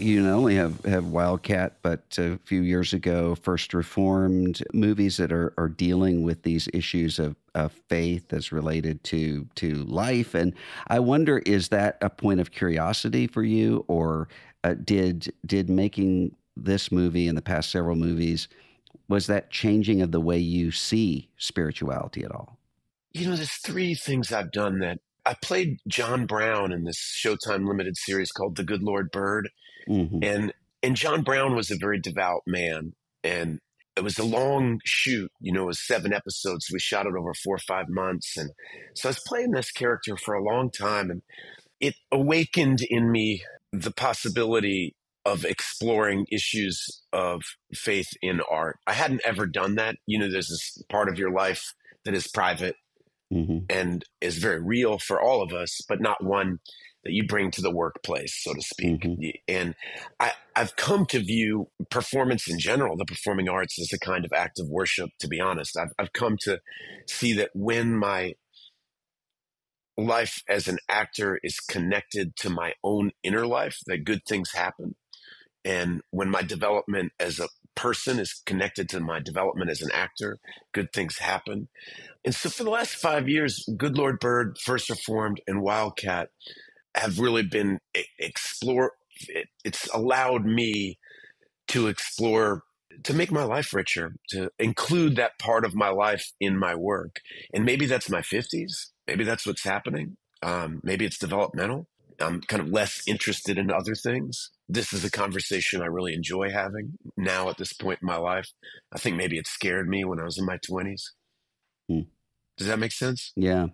you not only have, have Wildcat, but a few years ago, First Reformed movies that are, are dealing with these issues of, of faith as related to to life. And I wonder, is that a point of curiosity for you, or uh, did did making this movie and the past several movies was that changing of the way you see spirituality at all? You know, there's three things I've done that I played John Brown in this Showtime limited series called The Good Lord Bird. Mm-hmm. And and John Brown was a very devout man. And it was a long shoot, you know, it was seven episodes. We shot it over four or five months. And so I was playing this character for a long time. And it awakened in me the possibility of exploring issues of faith in art. I hadn't ever done that. You know, there's this part of your life that is private mm-hmm. and is very real for all of us, but not one that you bring to the workplace, so to speak. Mm-hmm. And I, I've come to view performance in general, the performing arts, as a kind of act of worship, to be honest. I've, I've come to see that when my life as an actor is connected to my own inner life, that good things happen. And when my development as a person is connected to my development as an actor, good things happen. And so for the last five years, Good Lord Bird, First Reformed, and Wildcat have really been explore. It, it's allowed me to explore to make my life richer, to include that part of my life in my work. And maybe that's my 50s. Maybe that's what's happening. Um, maybe it's developmental. I'm kind of less interested in other things. This is a conversation I really enjoy having now at this point in my life. I think maybe it scared me when I was in my 20s. Hmm. Does that make sense? Yeah.